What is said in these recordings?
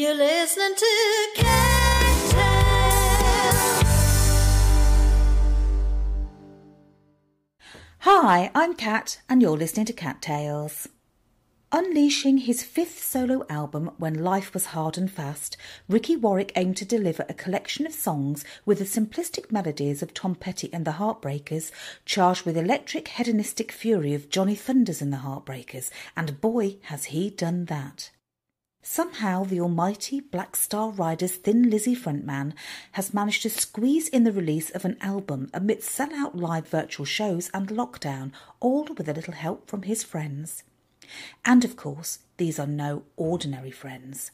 You're listening to Cat Tales. Hi, I'm Kat, and you're listening to Cat Tales. Unleashing his fifth solo album, When Life Was Hard and Fast, Ricky Warwick aimed to deliver a collection of songs with the simplistic melodies of Tom Petty and the Heartbreakers, charged with electric hedonistic fury of Johnny Thunders and the Heartbreakers, and boy, has he done that. Somehow, the almighty Black Star Riders Thin Lizzy frontman has managed to squeeze in the release of an album amidst sell-out live virtual shows and lockdown, all with a little help from his friends. And of course, these are no ordinary friends.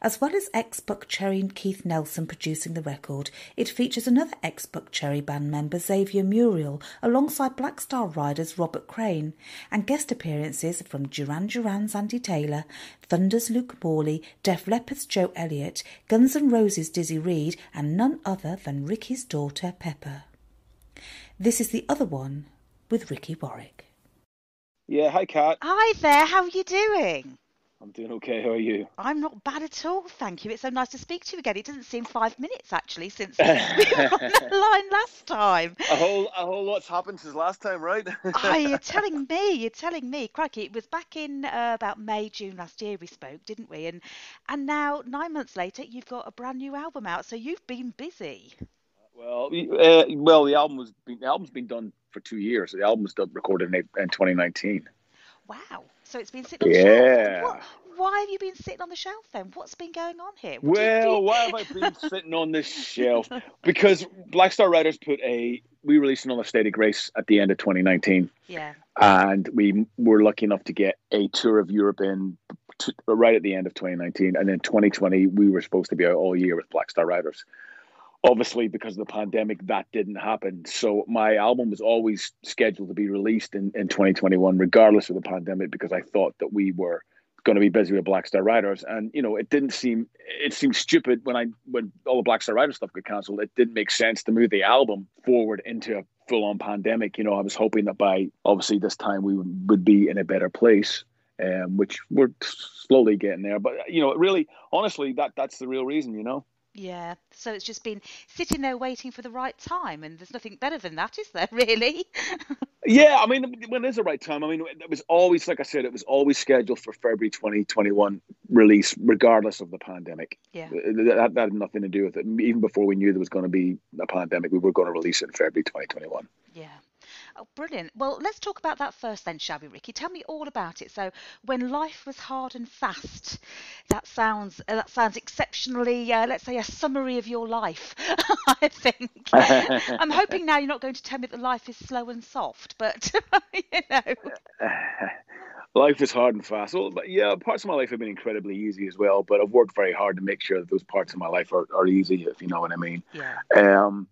As well as ex Buckcherry and Keith Nelson producing the record, it features another ex Buckcherry band member Xavier Muriel alongside Black Star Riders Robert Crane, and guest appearances from Duran Duran's Andy Taylor, Thunder's Luke Morley, Def Leppard's Joe Elliott, Guns N' Roses' Dizzy Reed, and none other than Ricky's daughter Pepper. This is the other one with Ricky Warwick. Yeah, hi, Kat. Hi there, how are you doing? I'm doing okay. How are you? I'm not bad at all, thank you. It's so nice to speak to you again. It doesn't seem five minutes actually since we were on the line last time. A whole, a whole lot's happened since last time, right? Oh, you're telling me, you're telling me. Crikey, it was back in uh, about May, June last year we spoke, didn't we? And and now nine months later, you've got a brand new album out. So you've been busy. well, uh, well, the album was the album's been done for two years. The album was done, recorded in, in 2019. Wow. So it's been sitting on the shelf. Yeah. What, why have you been sitting on the shelf then? What's been going on here? What do you Well, why have I been sitting on this shelf? Because Black Star Riders put a we released the State of Grace at the end of 2019, Yeah. and we were lucky enough to get a tour of Europe in t- right at the end of 2019, and then 2020 we were supposed to be out all year with Black Star Riders. Obviously, because of the pandemic, that didn't happen. So my album was always scheduled to be released in, in 2021, regardless of the pandemic, because I thought that we were going to be busy with Black Star Riders. And you know, it didn't seem it seemed stupid when I when all the Black Star Riders stuff got cancelled. It didn't make sense to move the album forward into a full on pandemic. You know, I was hoping that by obviously this time we would, would be in a better place. Um, which we're slowly getting there, but you know, really, honestly, that that's the real reason. You know, Yeah, so it's just been sitting there waiting for the right time, and there's nothing better than that, is there, really? Yeah, I mean, when is the right time? I mean, it was always, like I said, it was always scheduled for February 2021 release, regardless of the pandemic. Yeah. That, that had nothing to do with it. Even before we knew there was going to be a pandemic, we were going to release it in February 2021. Yeah. Oh, brilliant. Well, let's talk about that first then, shall we, Ricky? Tell me all about it. So, when life was hard and fast, that sounds uh, that sounds exceptionally, uh, let's say, a summary of your life. I think. I'm hoping now you're not going to tell me that life is slow and soft, but you know. life is hard and fast. Well, but yeah, parts of my life have been incredibly easy as well, but I've worked very hard to make sure that those parts of my life are, are easy, if you know what I mean. Yeah. Um,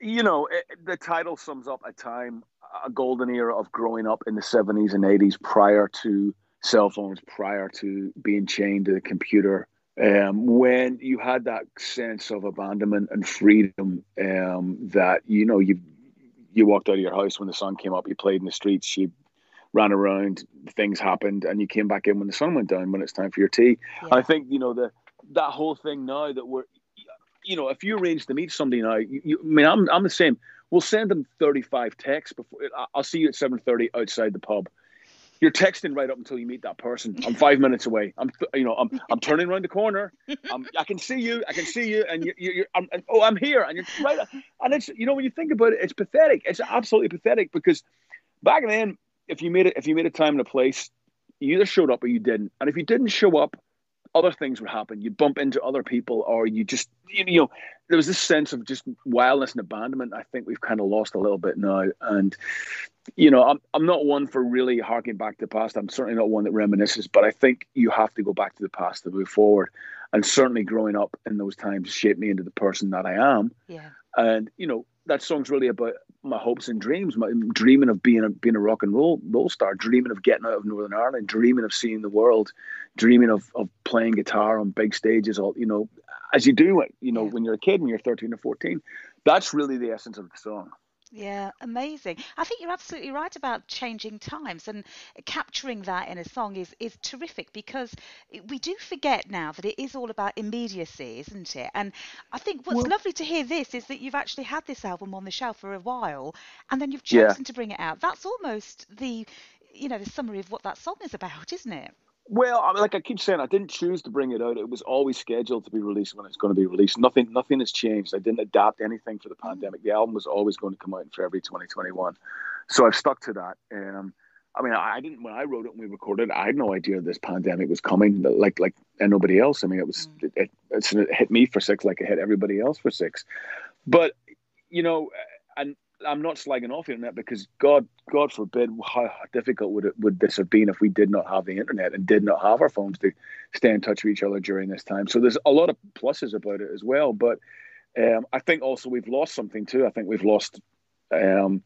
you know, it, the title sums up a time, a golden era of growing up in the 70s and 80s prior to cell phones, prior to being chained to the computer. Um, when you had that sense of abandonment and freedom um, that, you know, you you walked out of your house when the sun came up, you played in the streets, you ran around, things happened, and you came back in when the sun went down when it's time for your tea. Yeah. I think, you know, the that whole thing now that we're you know, if you arrange to meet somebody now, you, you, I mean, I'm, I'm the same. We'll send them 35 texts before. I'll see you at 7:30 outside the pub. You're texting right up until you meet that person. I'm five minutes away. I'm, you know, I'm, I'm turning around the corner. I'm, I can see you. I can see you, and you, you, you're, I'm, and, oh, I'm here, and you're right. And it's, you know, when you think about it, it's pathetic. It's absolutely pathetic because back then, if you made it, if you made a time and a place, you either showed up or you didn't. And if you didn't show up, other things would happen. You'd bump into other people, or you just, you you know, there was this sense of just wildness and abandonment. I think we've kind of lost a little bit now. And, you know, I'm, I'm not one for really harking back to the past. I'm certainly not one that reminisces, but I think you have to go back to the past to move forward. And certainly growing up in those times shaped me into the person that I am. Yeah. And, you know, that song's really about my hopes and dreams, my dreaming of being a being a rock and roll roll star, dreaming of getting out of Northern Ireland, dreaming of seeing the world, dreaming of, of playing guitar on big stages, all you know, as you do it, you know, Yeah. when you're a kid, when you're 13 or 14. That's really the essence of the song. Yeah, amazing. I think you're absolutely right about changing times and capturing that in a song is is terrific because we do forget now that it is all about immediacy, isn't it? And I think what's Well, lovely to hear this is that you've actually had this album on the shelf for a while and then you've yeah. chosen to bring it out. That's almost the you know the summary of what that song is about, isn't it? Well, I mean, like I keep saying, I didn't choose to bring it out. It was always scheduled to be released when it's going to be released. Nothing, nothing has changed. I didn't adapt anything for the Mm. pandemic. The album was always going to come out in February 2021, so I've stuck to that. Um, I mean, I didn't when I wrote it and we recorded it. I had no idea this pandemic was coming. Like, like, and nobody else. I mean, it was Mm. it, it, it hit me for six, like it hit everybody else for six. But you know, and I'm not slagging off the internet because God, God forbid, how difficult would it would this have been if we did not have the internet and did not have our phones to stay in touch with each other during this time. So there's a lot of pluses about it as well. But um, I think also we've lost something too. I think we've lost um,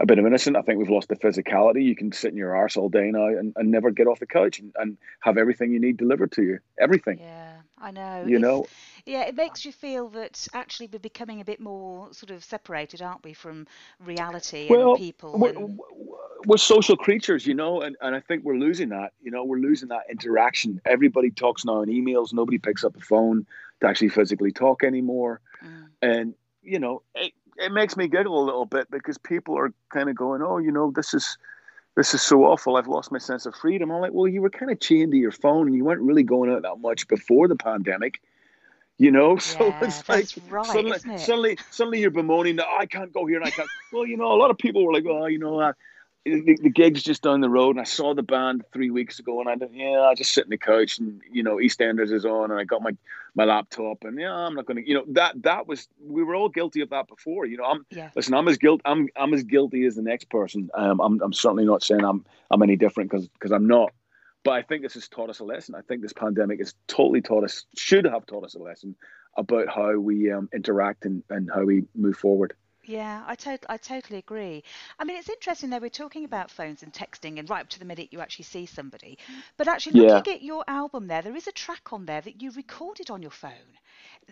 a bit of innocence. I think we've lost the physicality. You can sit in your arse all day now and, and never get off the couch and, and have everything you need delivered to you. Everything, Yeah, I know. you It's know. Yeah, it makes you feel that actually we're becoming a bit more sort of separated, aren't we, from reality and Well, people we're, and we're social creatures, you know, and, and I think we're losing that. You know, we're losing that interaction. Everybody talks now in emails. Nobody picks up the phone to actually physically talk anymore. mm, And, you know, it, it makes me giggle a little bit because people are kind of going, oh, you know, this is this is so awful. I've lost my sense of freedom. I'm like, well, you were kind of chained to your phone and you weren't really going out that much before the pandemic, you know. So yeah, it's like right, suddenly, it? suddenly, suddenly you're bemoaning that "Oh, I can't go here and I can't. Well, you know, a lot of people were like, oh, you know, uh, the, the gig's just down the road, and I saw the band three weeks ago, and I yeah, I just sit in the couch, and you know, EastEnders is on, and I got my my laptop, and yeah, I'm not going to, you know, that that was we were all guilty of that before. You know, I'm Yeah, listen, I'm as guilt, I'm I'm as guilty as the next person. Um, I'm I'm certainly not saying I'm I'm any different because because I'm not. But I think this has taught us a lesson. I think this pandemic has totally taught us, should have taught us a lesson about how we um, interact and, and how we move forward. yeah, I tot I totally agree. I mean, it's interesting though, we're talking about phones and texting and right up to the minute you actually see somebody. But actually Yeah, looking at your album there, there is a track on there that you recorded on your phone.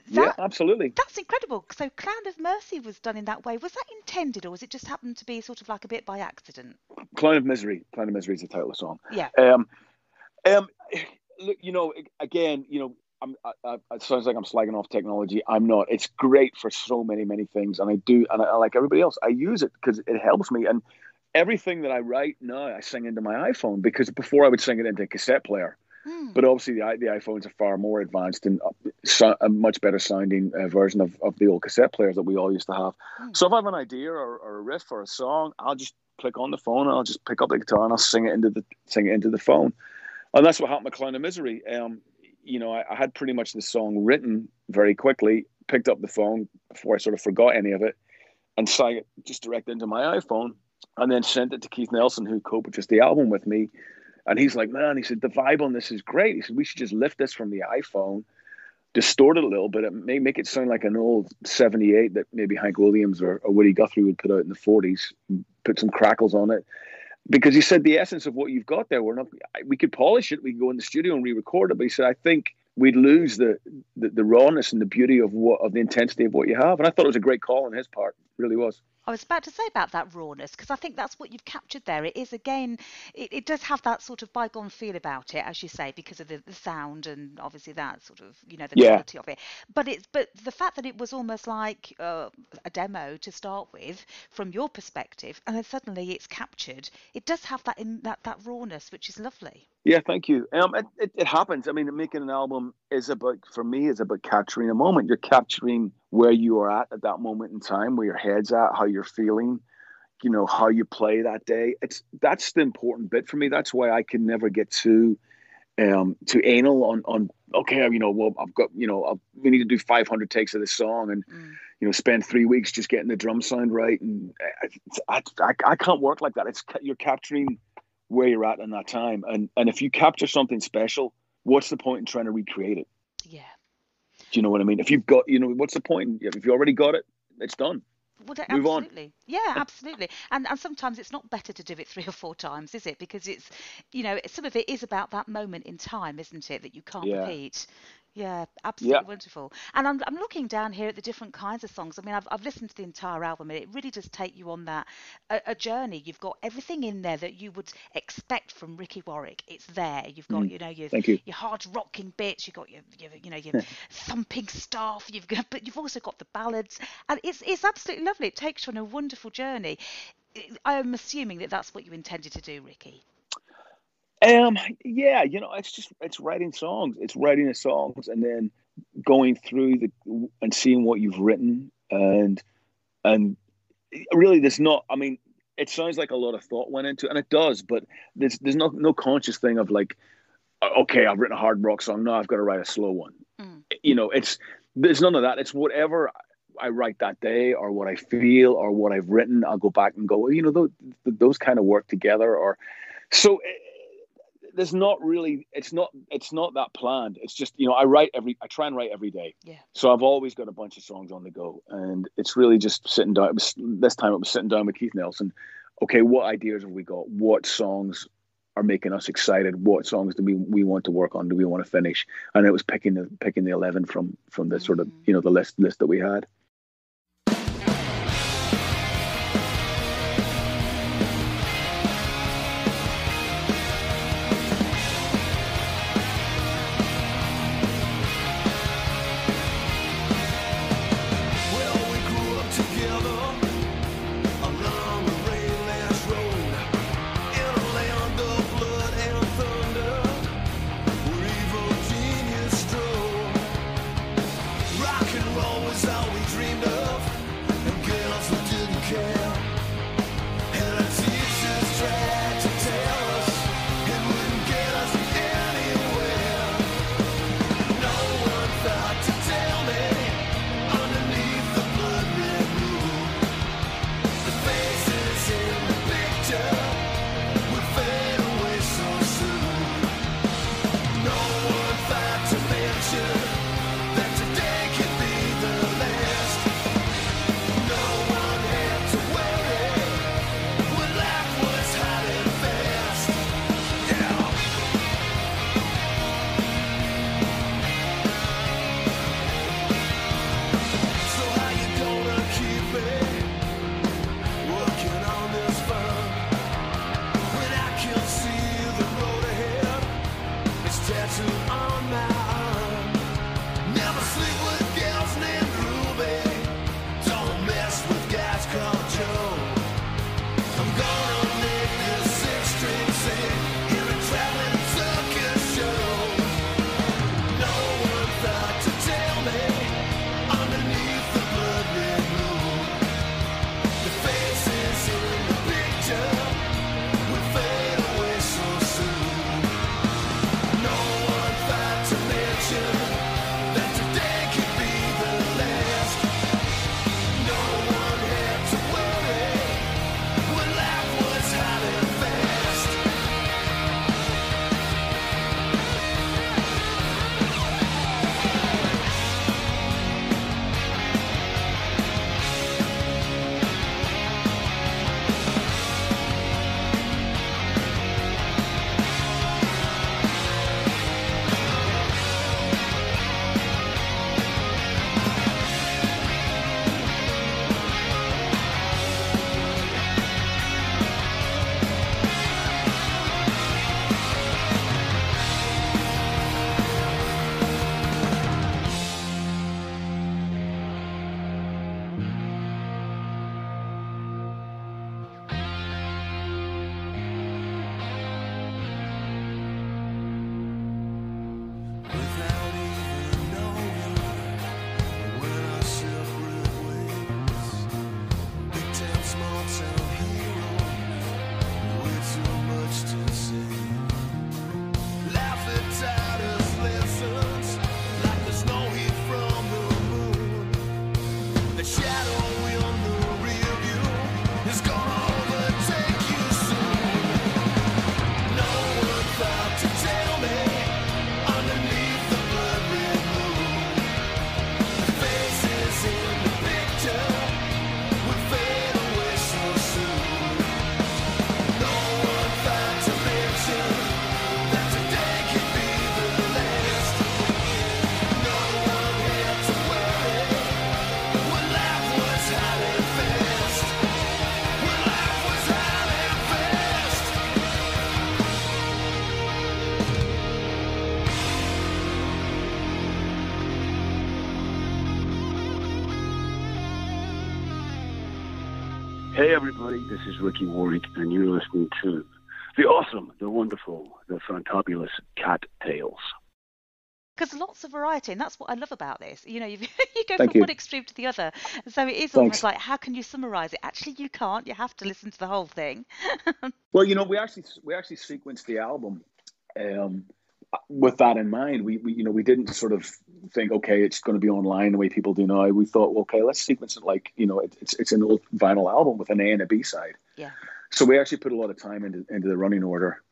yeah, absolutely. that's incredible. So Clown of Mercy was done in that way. Was that intended or was it just happened to be sort of like a bit by accident? Clown of Misery. Clown of Misery is the title of the song. Yeah. Um, um, look, you know, again, you know, I'm, I, I, it sounds like I'm slagging off technology. I'm not. It's great for so many, many things, and I do, and I, like everybody else, I use it because it helps me. And everything that I write now, I sing into my iPhone because before I would sing it into a cassette player. Hmm. But obviously, the, the iPhones are far more advanced and uh, so, a much better sounding uh, version of, of the old cassette players that we all used to have. Hmm. So if I have an idea or, or a riff or a song, I'll just click on the phone and I'll just pick up the guitar and I'll sing it into the sing it into the phone. And that's what happened with Clown of Misery. Um, you know, I, I had pretty much the song written very quickly, picked up the phone before I sort of forgot any of it, and sang it just direct into my iPhone, and then sent it to Keith Nelson, who co-produced the album with me. And he's like, man, he said, the vibe on this is great. He said, we should just lift this from the iPhone, distort it a little bit, It may make it sound like an old 78 that maybe Hank Williams or, or Woody Guthrie would put out in the 40s, put some crackles on it. Because he said the essence of what you've got there, we're not, we could polish it, we could go in the studio and re-record it, but he said, I think we'd lose the, the, the rawness and the beauty of what, of the intensity of what you have. And I thought it was a great call on his part, really was. I was about to say about that rawness because I think that's what you've captured there. It is again, it, it does have that sort of bygone feel about it, as you say, because of the, the sound and obviously that sort of you know the Yeah. novelty of it. But it's but the fact that it was almost like uh, a demo to start with from your perspective, and then suddenly it's captured. It does have that in that that rawness, which is lovely. Yeah, thank you. Um, it, it, it happens. I mean, making an album is about, for me, is about capturing a moment. You're capturing where you are at at that moment in time, where your head's at, how you're feeling, you know, how you play that day. It's that's the important bit for me. That's why I can never get too, um, too anal on on. Okay, you know, well, I've got, you know, I've, we need to do 500 takes of this song, and Mm. you know, spend three weeks just getting the drum sound right. And I, I, I can't work like that. It's you're capturing where you're at in that time, and and if you capture something special, what's the point in trying to recreate it? Yeah. Do you know what I mean? If you've got, you know, what's the point? If you already got it, it's done. Well, Move on. Yeah, absolutely. And and sometimes it's not better to do it three or four times, is it? Because it's, you know, some of it is about that moment in time, isn't it, that you can't Yeah. repeat. Yeah, absolutely yeah. wonderful. And I'm, I'm looking down here at the different kinds of songs. I mean, I've, I've listened to the entire album, and it really does take you on that a, a journey. You've got everything in there that you would expect from Ricky Warwick. It's there. You've got, mm. you know, your you. your hard rocking bits. You've got your, your you know, your thumping stuff. You've got, but you've also got the ballads, and it's it's absolutely lovely. It takes you on a wonderful journey. I'm assuming that that's what you intended to do, Ricky. Um, yeah, you know, it's just it's writing songs. It's writing the songs and then going through the and seeing what you've written and and really there's not I mean, it sounds like a lot of thought went into it, and it does, but there's there's no no conscious thing of like, okay, I've written a hard rock song, now I've got to write a slow one. Mm. You know, it's there's none of that. It's whatever I write that day or what I feel or what I've written, I'll go back and go, well, you know, those, those kind of work together. Or so there's not really it's not it's not that planned. It's just you know i write every i try and write every day. Yeah. So i've always got a bunch of songs on the go. And it's really just sitting down was, this time it was sitting down with keith nelson. Okay what ideas have we got? What songs are making us excited? What songs do we we want to work on? Do we want to finish? And it was picking the picking the 11 from from the mm-hmm. sort of mm. you know the list list that we had everybody, this is Ricky Warwick, and you're listening to the awesome, the wonderful, the fantabulous Cat Tales. because lots of variety and that's what i love about this you know you you go Thank from you. one extreme to the other so it is Thanks. almost like how can you summarize it actually you can't you have to listen to the whole thing Well, you know, we actually we actually sequenced the album um, with that in mind. We, we you know we didn't sort of think okay it's going to be online the way people do now. We thought okay let's sequence it like you know it, it's it's an old vinyl album with an A and a B side. yeah So we actually put a lot of time into into the running order.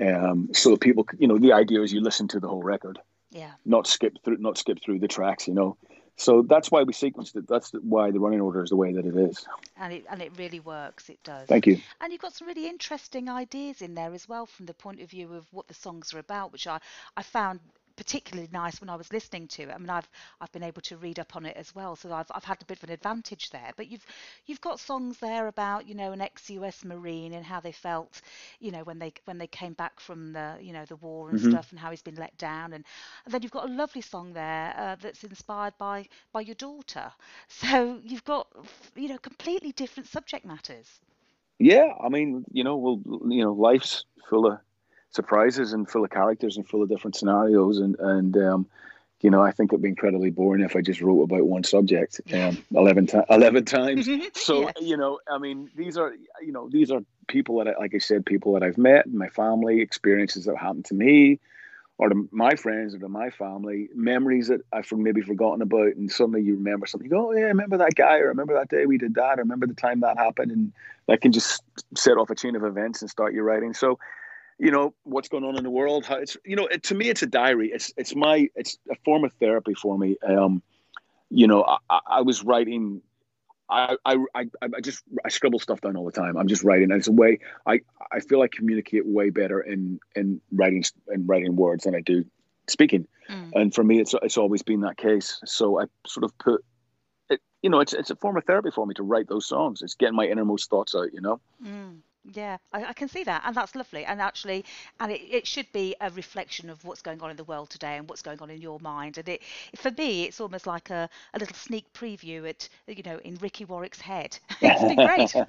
Um, so that people, you know, the idea is you listen to the whole record, yeah not skip through, not skip through the tracks, you know. So that's why we sequenced it. That's why the running order is the way that it is. and it and it really works it does Thank you. and you've got some really interesting ideas in there as well from the point of view of what the songs are about which i i found particularly nice when I was listening to it. I mean, I've I've been able to read up on it as well, so I've I've had a bit of an advantage there. But you've you've got songs there about you know an ex-US Marine and how they felt, you know, when they when they came back from the you know the war and Mhm. stuff and how he's been let down. And, and then you've got a lovely song there uh, that's inspired by by your daughter. So you've got you know completely different subject matters. Yeah, I mean, you know, well, you know, life's full of surprises and full of characters and full of different scenarios, and and um, you know, I think it'd be incredibly boring if I just wrote about one subject um, eleven ti- eleven times. So Yes. you know, I mean, these are you know these are people that, I, like I said, people that I've met, my family, experiences that happened to me, or to my friends or to my family, memories that I've maybe forgotten about, and suddenly you remember something. You go, oh yeah, I remember that guy, or I remember that day we did that, or I remember the time that happened, and that can just set off a chain of events and start your writing. So. You know what's going on in the world. How it's you know it, to me it's a diary. It's it's my it's a form of therapy for me. Um, you know I, I was writing I, I, I, I just I scribble stuff down all the time. I'm just writing, and it's a way I, I feel I communicate way better in in writing in writing words than I do speaking. Mm. And for me, it's it's always been that case. So I sort of put it, you know, it's it's a form of therapy for me to write those songs. It's getting my innermost thoughts out. You know. Mm, yeah, I, I can see that, and that's lovely. And actually, and it, it should be a reflection of what's going on in the world today and what's going on in your mind. And it, for me, it's almost like a, a little sneak preview at, you know, in Ricky Warwick's head. it's been great.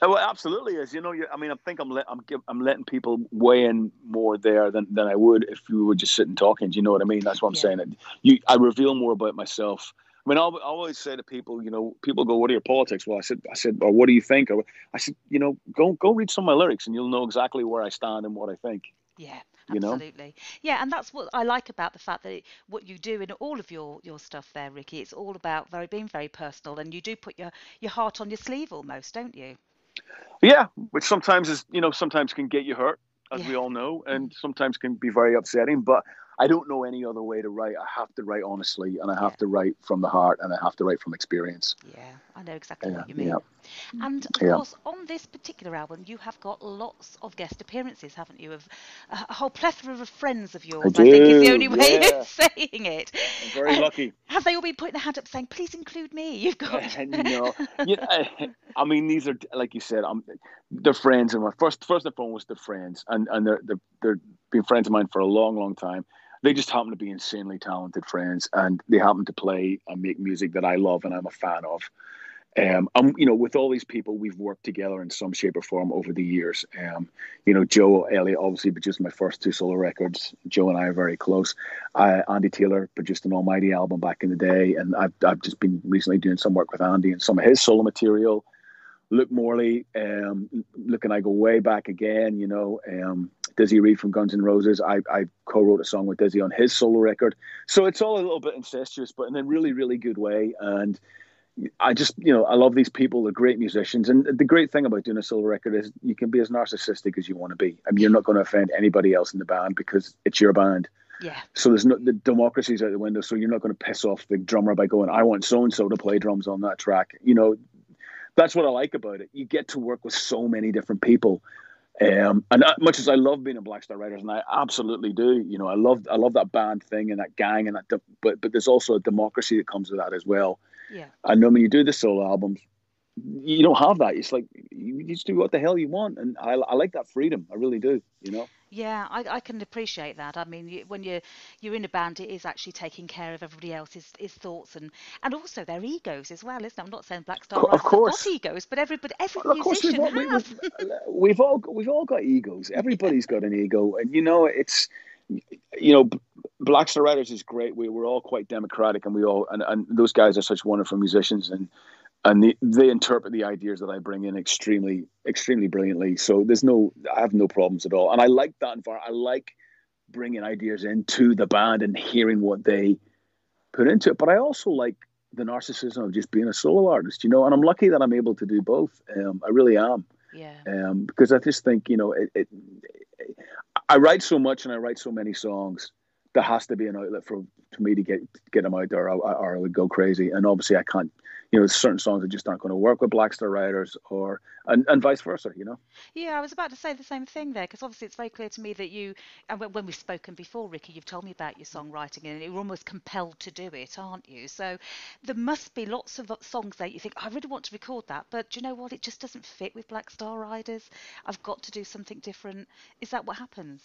Oh, well, absolutely is. You know, I mean, I think I'm let, I'm give, I'm letting people weigh in more there than, than I would if we were just sitting talking. Do you know what I mean? That's what I'm Yeah. saying. You, I reveal more about myself. I mean, I always say to people, you know, people go, "What are your politics?" Well, I said, I said, or what do you think? Or I said, you know, go go read some of my lyrics, and you'll know exactly where I stand and what I think. Yeah, You know? absolutely. Yeah, and that's what I like about the fact that it, what you do in all of your your stuff there, Ricky. It's all about very being very personal, and you do put your your heart on your sleeve almost, don't you? Yeah, which sometimes is, you know, sometimes can get you hurt, as we all know, and mm. sometimes can be very upsetting. But I don't know any other way to write. I have to write honestly, and I have Yeah. to write from the heart, and I have to write from experience. Yeah, I know exactly Yeah, what you mean. yeah. And of Yeah. course, on this particular album, you have got lots of guest appearances, haven't you? Of a a whole plethora of friends of yours. I, do. I think is the only way yeah. of saying it. I'm very Uh, lucky. Have they all been putting their hand up saying, "Please include me"? You've got. no, yeah, I, I mean these are like you said. I'm they're friends, and my first first and foremost they're friends, and and they're they're they're been friends of mine for a long, long time. They just happen to be insanely talented friends, and they happen to play and make music that I love and I'm a fan of. Um, you know, with all these people, we've worked together in some shape or form over the years. Um, you know, Joe Elliott obviously produced my first two solo records. Joe and I are very close. Andy Taylor produced an Almighty album back in the day, and I've I've just been recently doing some work with Andy and some of his solo material. Luke Morley, um, Luke and I go way back again. You know, um, Dizzy Reed from Guns N' Roses. I, I co-wrote a song with Dizzy on his solo record, so it's all a little bit incestuous, but in a really, really good way. And I just, you know, I love these people. They're great musicians, and the great thing about doing a solo record is you can be as narcissistic as you want to be. I mean, you're not going to offend anybody else in the band because it's your band. Yeah. So there's no the democracy's out the window. So you're not going to piss off the drummer by going, "I want so and so to play drums on that track." You know, that's what I like about it. You get to work with so many different people. Um, and much as I love being in Black Star Riders, and I absolutely do, you know, I love I love that band thing and that gang and that, but but there's also a democracy that comes with that as well. Yeah. And then when you do the solo albums, you don't have that. It's like you just do what the hell you want, and I, I like that freedom. I really do. You know. Yeah, I, I can appreciate that. I mean, you, when you're you're in a band, it is actually taking care of everybody else's his thoughts and and also their egos as well, isn't it? I'm not saying Black Star course. got egos, but everybody, every Well, of course, we've musician all, we, has. Uh, we've, we've all we've all got egos. Everybody's got an ego, and you know it's you know Black Star Riders is great. We we're all quite democratic, and we all and, and those guys are such wonderful musicians, and and they, they interpret the ideas that I bring in extremely extremely brilliantly. So there's no I have no problems at all, and I like that environment. I like bringing ideas into the band and hearing what they put into it. But I also like the narcissism of just being a solo artist, you know. And I'm lucky that I'm able to do both. Um, I really am, Yeah. um, because I just think you know it, it, I write so much and I write so many songs. There has to be an outlet for, for me to get get them out there, or, or I would go crazy. And obviously, I can't. You know, certain songs that just aren't going to work with Black Star Riders, or and, and vice versa. You know. Yeah, I was about to say the same thing there because obviously it's very clear to me that you, and when, when we've spoken before, Ricky, you've told me about your songwriting and you're almost compelled to do it, aren't you? So there must be lots of songs that you think, I really want to record that, but do you know what? It just doesn't fit with Black Star Riders. I've got to do something different. Is that what happens?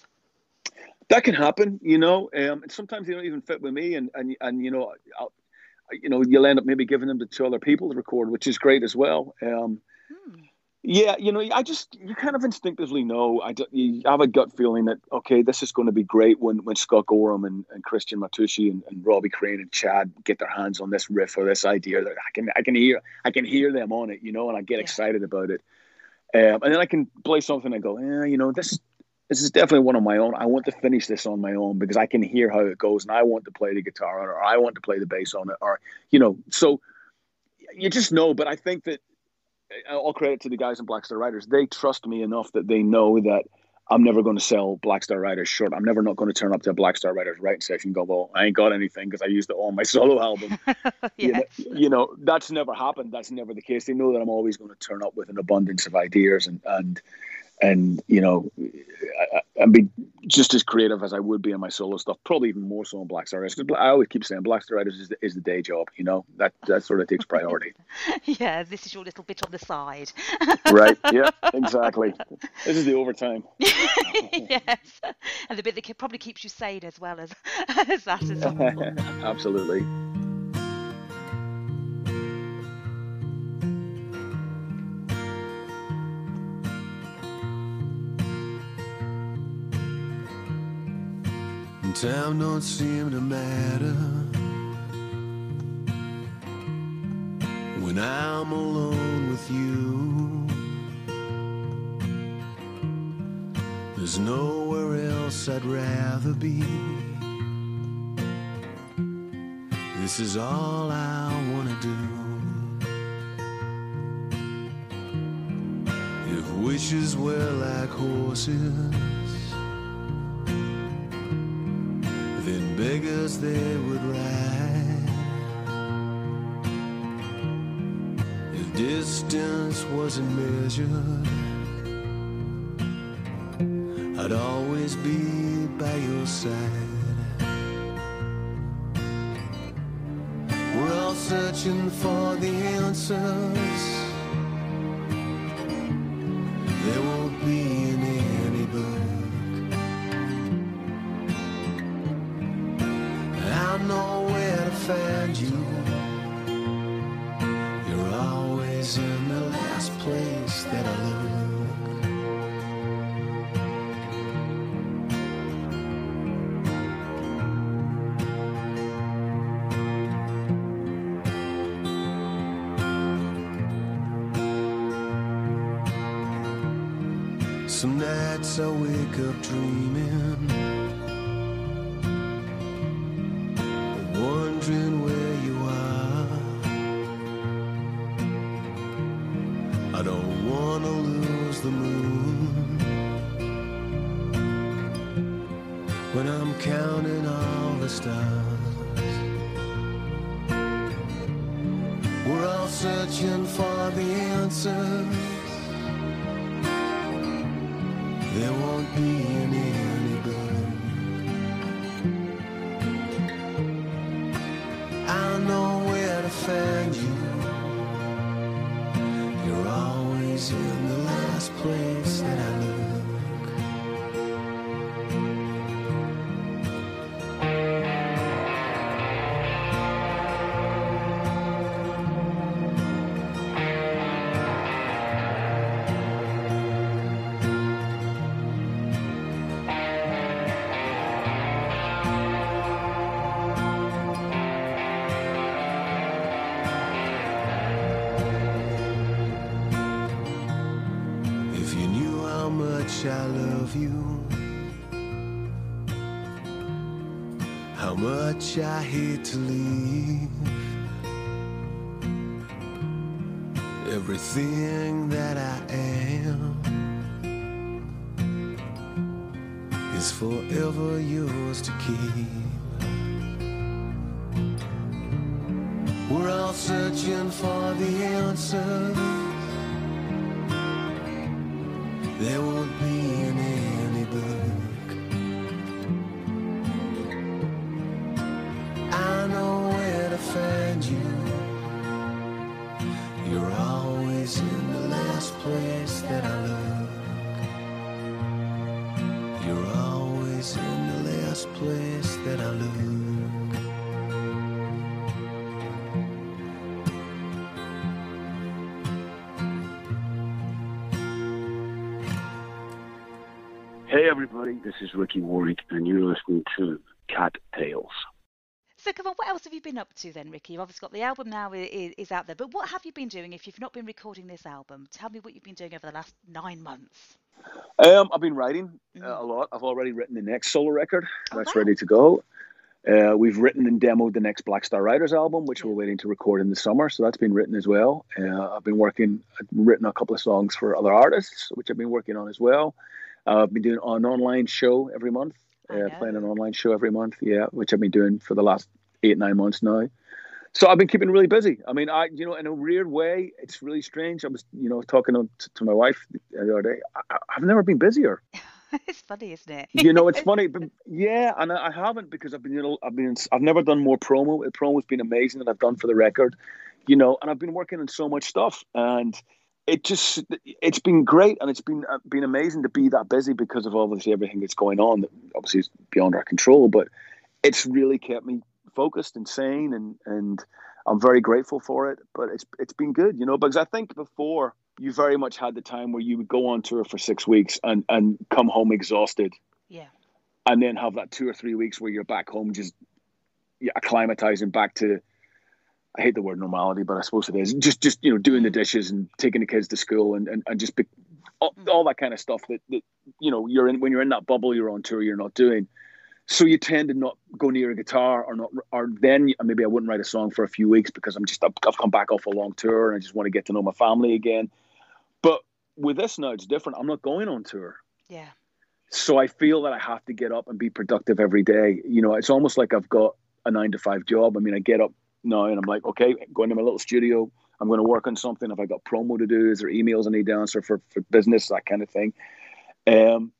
that can happen, you know. Um, and sometimes they don't even fit with me, and and and you know, I'll, you know, you'll end up maybe giving them to two other people to record, which is great as well. Um, Hmm. yeah, you know, I just you kind of instinctively know. I do, you have a gut feeling that okay, this is going to be great when when Scott Gorham and, and Christian Martucci and, and Robbie Crane and Chad get their hands on this riff or this idea that I can I can hear I can hear them on it, you know, and I get Yeah. excited about it. Um, and then I can play something and go, yeah, you know, this this is definitely one of my own. I want to finish this on my own because I can hear how it goes, and I want to play the guitar on it, or I want to play the bass on it, or you know. So you just know. But I think that uh, all credit to the guys in Black Star Riders. They trust me enough that they know that I'm never going to sell Black Star Riders short. I'm never not going to turn up to a Black Star Riders writing session and go, well, I ain't got anything because I used it on my solo album. you, know, you know, that's never happened. That's never the case. They know that I'm always going to turn up with an abundance of ideas and and and you know, I- I- and be just as creative as I would be in my solo stuff. Probably even more so on Black Star Riders. 'Cause I always keep saying Black Star Riders is the, is the day job. You know, that that sort of takes priority. yeah, this is your little bit on the side. right? Yeah, exactly. This is the overtime. yes, and the bit that probably keeps you sane as well as, as that as well. Absolutely. Time don't seem to matter when I'm alone with you. There's nowhere else I'd rather be. This is all I wanna do. If wishes were like horses beggars they would ride. If distance wasn't measured, I'd always be by your side. We're all searching for the answers. Wake up dreaming. wondering where you are. I don't wanna lose the moon when I'm counting all the stars. We're all searching for the answers. There won't be any much I hate to leave. Everything that I am is forever yours to keep. We're all searching for the answers. There won't be this is Ricky Warwick, and you're listening to Cat Tales. So come on, what else have you been up to then, Ricky? You've obviously got the album now is, is out there, but what have you been doing if you've not been recording this album? Tell me what you've been doing over the last nine months. Um, I've been writing uh, Mm. a lot. I've already written the next solo record. Oh, That's wow. ready to go. Uh, we've written and demoed the next Black Star Riders album, which Yeah. we're waiting to record in the summer. So that's been written as well. Uh, I've been working, I've written a couple of songs for other artists, which I've been working on as well. Uh, I've been doing an online show every month, uh, playing an online show every month. Yeah, which I've been doing for the last eight nine months now. So I've been keeping really busy. I mean, I you know, in a weird way, it's really strange. I was you know talking to, to my wife the other day. I, I've never been busier it's funny, isn't it? you know, it's funny, but yeah, and I, I haven't because I've been, you know, I've been, I've never done more promo. The promo's been amazing that I've done for the record, you know, and I've been working on so much stuff, and it just, it's been great, and it's been uh, been amazing to be that busy because of obviously everything that's going on that obviously is beyond our control, but it's really kept me focused and sane, and and I'm very grateful for it. But it's it's been good, you know, because I think before you very much had the time where you would go on tour for six weeks and and come home exhausted yeah. and then have that two or three weeks where you're back home just acclimatizing back to I hate the word normality, but I suppose it is. Just just you know, doing the dishes and taking the kids to school and, and, and just be, all, mm-hmm. all that kind of stuff that, that you know you're in when you're in that bubble you're on tour you're not doing. So you tend to not go near a guitar or not or then maybe I wouldn't write a song for a few weeks because I'm just I've, I've come back off a long tour and I just want to get to know my family again. But with this now it's different. I'm not going on tour. Yeah. So I feel that I have to get up and be productive every day. You know, it's almost like I've got a nine to five job. I mean, I get up now and I'm like, okay, going to my little studio. I'm going to work on something. If I got promo to do, is there emails I need to answer for, for business, that kind of thing. Um,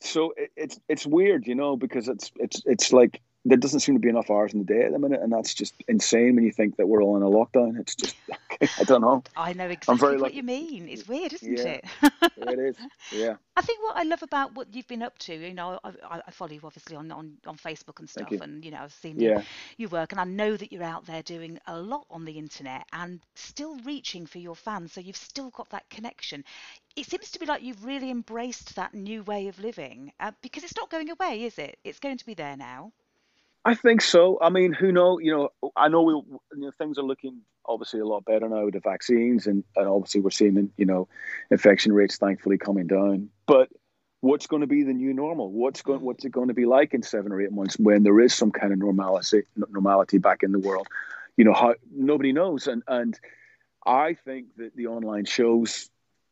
so it, it's it's weird, you know, because it's it's it's like there doesn't seem to be enough hours in the day at the minute, and that's just insane when you think that we're all in a lockdown. It's just I don't know. I know exactly very what lucky. you mean. It's weird, isn't Yeah. it? It is, yeah. I think what I love about what you've been up to, you know, I, I- I follow you obviously on, on, on Facebook and stuff, you. and you know, I've seen Yeah. your work, and I know that you're out there doing a lot on the internet and still reaching for your fans. So you've still got that connection. It seems to be like you've really embraced that new way of living uh, because it's not going away, is it? It's going to be there now. I think so. I mean, who know? You know, I know we, you know, things are looking obviously a lot better now with the vaccines, and, and obviously we're seeing, you know, infection rates thankfully coming down. But what's going to be the new normal? What's going, what's it going to be like in seven or eight months when there is some kind of normality, normality back in the world? You know, how nobody knows, and and I think that the online shows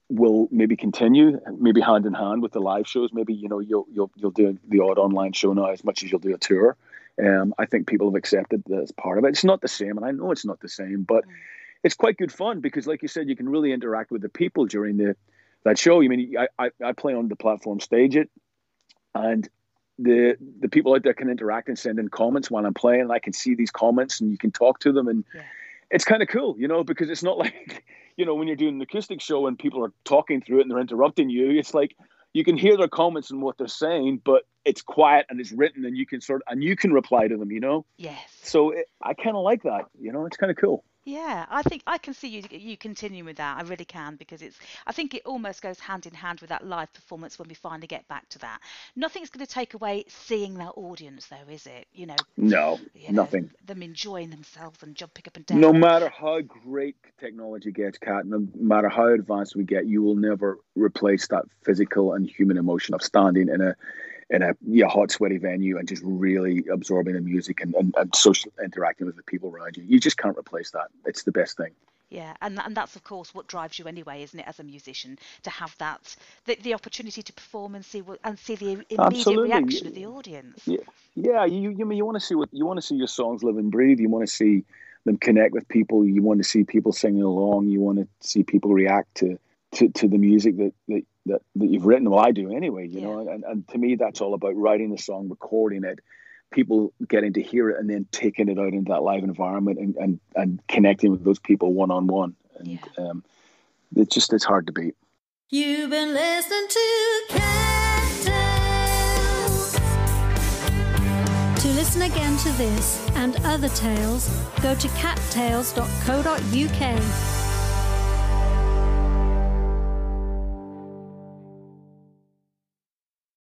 will maybe continue, maybe hand in hand with the live shows. Maybe you know you'll you'll you'll do the odd online show now as much as you'll do a tour. Um, I think people have accepted that as part of it. It's not the same, and I know it's not the same, but it's quite good fun because, like you said, you can really interact with the people during the that show. I mean, I I, I play on the platform, stage it, and the the people out there can interact and send in comments while I'm playing, and I can see these comments, and you can talk to them, and Yeah. it's kind of cool, you know, because it's not like you know when you're doing an acoustic show and people are talking through it and they're interrupting you. It's like you can hear their comments and what they're saying, but it's quiet and it's written and you can sort and you can reply to them you know Yes. so it, i kind of like that you know it's kind of cool Yeah, I think I can see you you continuing with that. I really can because it's. I think it almost goes hand in hand with that live performance when we finally get back to that. Nothing's going to take away seeing that audience, though, is it? You know, no you know, nothing them enjoying themselves and jumping up and down. no matter how great technology gets cat no matter how advanced we get you will never replace that physical and human emotion of standing in a in a yeah, hot sweaty venue and just really absorbing the music and, and, and social interacting with the people around you you just can't replace that it's the best thing Yeah, and and that's of course what drives you anyway, isn't it, as a musician, to have that the, the opportunity to perform and see what and see the immediate Absolutely. reaction of the audience. Yeah, yeah. You you mean you want to see what you want to see your songs live and breathe. You want to see them connect with people. You want to see people singing along. You want to see people react to to, to the music that, that that that you've written. Well, I do anyway. You Yeah. know, and and to me, that's all about writing the song, recording it, people getting to hear it, and then taking it out into that live environment and and, and connecting with those people one on one. And Yeah. um, it's just it's hard to beat. You've been listening to Cat Tales. To listen again to this and other tales, go to cattales.co.uk.